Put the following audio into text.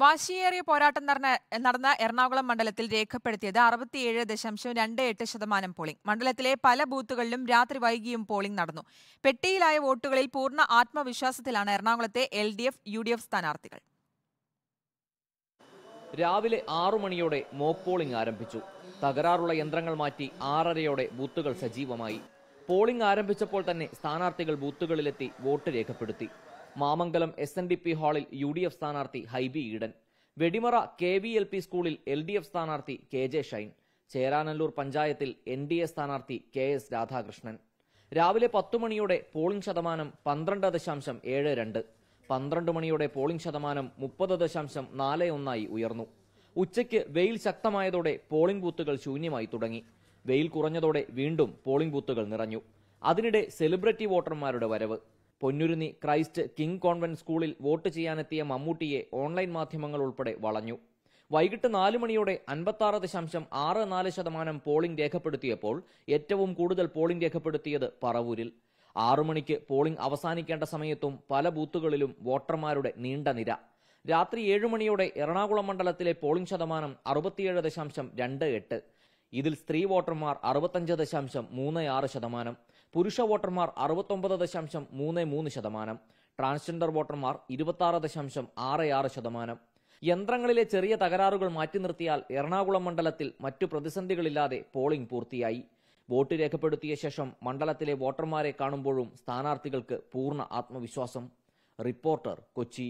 വാശിയേറിയ പോരാട്ടം നടന്ന നടന്ന എറണാകുളം മണ്ഡലത്തിൽ രേഖപ്പെടുത്തിയത് അറുപത്തിയേഴ് ദശാംശം രണ്ട് എട്ട് ശതമാനം പോളിംഗ്. മണ്ഡലത്തിലെ പല ബൂത്തുകളിലും രാത്രി വൈകിയും പോളിംഗ് നടന്നു. പെട്ടിയിലായ വോട്ടുകളിൽ പൂർണ ആത്മവിശ്വാസത്തിലാണ് എറണാകുളത്തെ L D F U D F സ്ഥാനാർത്ഥികൾ. രാവിലെ ആറു മണിയോടെ മോക്ക് പോളിംഗ് ആരംഭിച്ചു. തകരാറുള്ള യന്ത്രങ്ങൾ മാറ്റി ആറരയോടെ ബൂത്തുകൾ സജീവമായി. പോളിംഗ് ആരംഭിച്ചപ്പോൾ തന്നെ സ്ഥാനാർത്ഥികൾ ബൂത്തുകളിലെത്തി വോട്ട് രേഖപ്പെടുത്തി. Mamangalam S N D P ഹാളിൽ യു ഡി എഫ് സ്ഥാനാർത്ഥി Hibi Eden. Vedimara K V L P സ്കൂളിൽ എൽ ഡി എഫ് സ്ഥാനാർത്ഥി കെ ജെ ഷൈൻ. ചേരാനല്ലൂർ പഞ്ചായത്തിൽ എൻ ഡി എ സ്ഥാനാർത്ഥി കെ എസ് രാധാകൃഷ്ണൻ. രാവിലെ പത്തു മണിയോടെ പോളിംഗ് ശതമാനം പന്ത്രണ്ട് ദശാംശം ഏഴ് രണ്ട്. പന്ത്രണ്ട് മണിയോടെ പോളിംഗ് ശതമാനം മുപ്പത് ദശാംശം നാല് ഒന്നായി ഉയർന്നു. ഉച്ചയ്ക്ക് വെയിൽ ശക്തമായതോടെ പോളിംഗ് ബൂത്തുകൾ ശൂന്യമായി തുടങ്ങി. വെയിൽ കുറഞ്ഞതോടെ വീണ്ടും പോളിംഗ് ബൂത്തുകൾ നിറഞ്ഞു. അതിനിടെ സെലിബ്രിറ്റി വോട്ടർമാരുടെ വരവ്. പൊന്നുരുന്നി ക്രൈസ്റ്റ് കിങ് കോൺവെന്റ് സ്കൂളിൽ വോട്ട് ചെയ്യാനെത്തിയ മമ്മൂട്ടിയെ ഓൺലൈൻ മാധ്യമങ്ങൾ ഉൾപ്പെടെ വളഞ്ഞു. വൈകിട്ട് നാല് മണിയോടെ അൻപത്തി ദശാംശം ആറ് നാല് ശതമാനം പോളിംഗ് രേഖപ്പെടുത്തിയപ്പോൾ ഏറ്റവും കൂടുതൽ പോളിംഗ് രേഖപ്പെടുത്തിയത് പറവൂരിൽ. ആറു മണിക്ക് പോളിംഗ് അവസാനിക്കേണ്ട സമയത്തും പല ബൂത്തുകളിലും വോട്ടർമാരുടെ നീണ്ട നിര. രാത്രി ഏഴുമണിയോടെ എറണാകുളം മണ്ഡലത്തിലെ പോളിംഗ് ശതമാനം അറുപത്തിയേഴ് ദശാംശം രണ്ട് എട്ട്. ഇതിൽ സ്ത്രീ വോട്ടർമാർ അറുപത്തഞ്ച് ദശാംശം മൂന്ന് ആറ് ശതമാനം പുരുഷ വോട്ടർമാർ അറുപത്തൊമ്പത് ദശാംശം മൂന്ന് മൂന്ന് ശതമാനം ട്രാൻസ്ജെൻഡർ വോട്ടർമാർ ഇരുപത്തി ദശാംശം ആറ് ആറ് ശതമാനം. യന്ത്രങ്ങളിലെ ചെറിയ തകരാറുകൾ മാറ്റി നിർത്തിയാൽ എറണാകുളം മണ്ഡലത്തിൽ മറ്റു പ്രതിസന്ധികളില്ലാതെ പോളിംഗ് പൂർത്തിയായി. വോട്ട് രേഖപ്പെടുത്തിയ ശേഷം മണ്ഡലത്തിലെ വോട്ടർമാരെ കാണുമ്പോഴും സ്ഥാനാർത്ഥികൾക്ക് പൂർണ ആത്മവിശ്വാസം. റിപ്പോർട്ടർ കൊച്ചി.